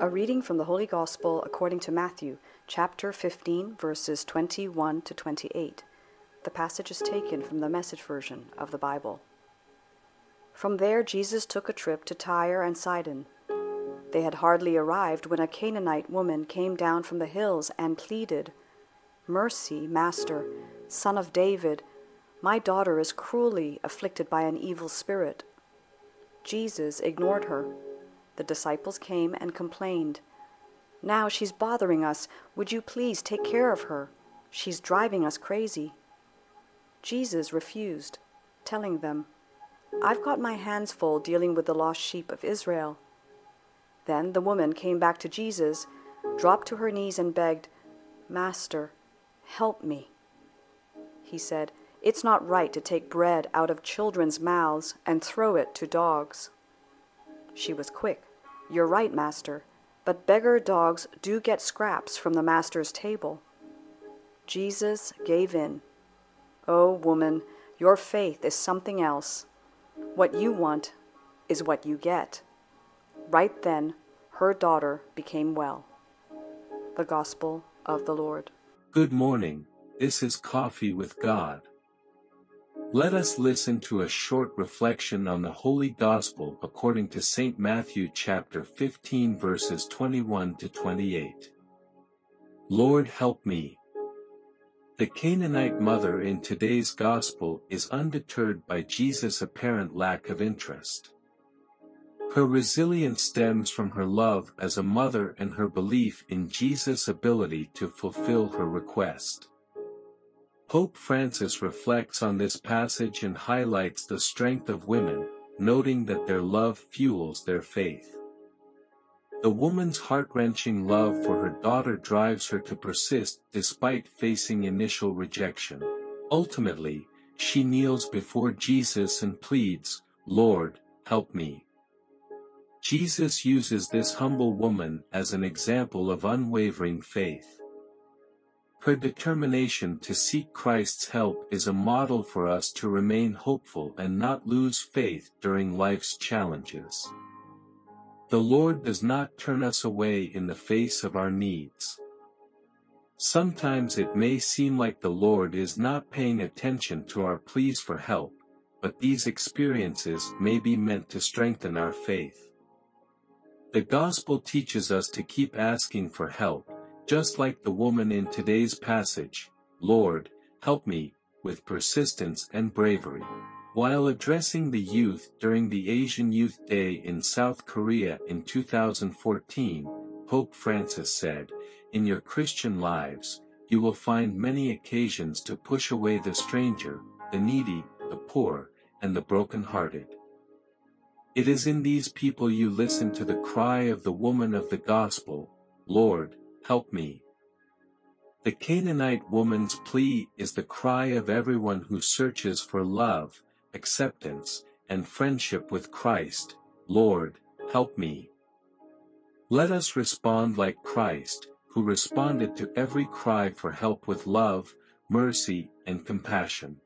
A reading from the Holy Gospel according to Matthew, chapter 15, verses 21 to 28. The passage is taken from the message version of the Bible. From there, Jesus took a trip to Tyre and Sidon. They had hardly arrived when a Canaanite woman came down from the hills and pleaded, Mercy, Master, Son of David, my daughter is cruelly afflicted by an evil spirit. Jesus ignored her. The disciples came and complained, Now she's bothering us. Would you please take care of her? She's driving us crazy. Jesus refused, telling them, I've got my hands full dealing with the lost sheep of Israel. Then the woman came back to Jesus, dropped to her knees, and begged, Master, help me. He said, It's not right to take bread out of children's mouths and throw it to dogs. She was quick. You're right, Master, but beggar dogs do get scraps from the Master's table. Jesus gave in. Oh, woman, your faith is something else. What you want is what you get. Right then, her daughter became well. The Gospel of the Lord. Good morning, this is Coffee with God. Let us listen to a short reflection on the Holy Gospel according to St. Matthew chapter 15 verses 21 to 28. Lord help me. The Canaanite mother in today's Gospel is undeterred by Jesus' apparent lack of interest. Her resilience stems from her love as a mother and her belief in Jesus' ability to fulfill her request. Pope Francis reflects on this passage and highlights the strength of women, noting that their love fuels their faith. The woman's heart-wrenching love for her daughter drives her to persist despite facing initial rejection. Ultimately, she kneels before Jesus and pleads, Lord, help me. Jesus uses this humble woman as an example of unwavering faith. Her determination to seek Christ's help is a model for us to remain hopeful and not lose faith during life's challenges. The Lord does not turn us away in the face of our needs. Sometimes it may seem like the Lord is not paying attention to our pleas for help, but these experiences may be meant to strengthen our faith. The gospel teaches us to keep asking for help, just like the woman in today's passage, Lord, help me, with persistence and bravery. While addressing the youth during the Asian Youth Day in South Korea in 2014, Pope Francis said, In your Christian lives, you will find many occasions to push away the stranger, the needy, the poor, and the broken-hearted. It is in these people you listen to the cry of the woman of the gospel, Lord, help me. The Canaanite woman's plea is the cry of everyone who searches for love, acceptance, and friendship with Christ, Lord, help me. Let us respond like Christ, who responded to every cry for help with love, mercy, and compassion.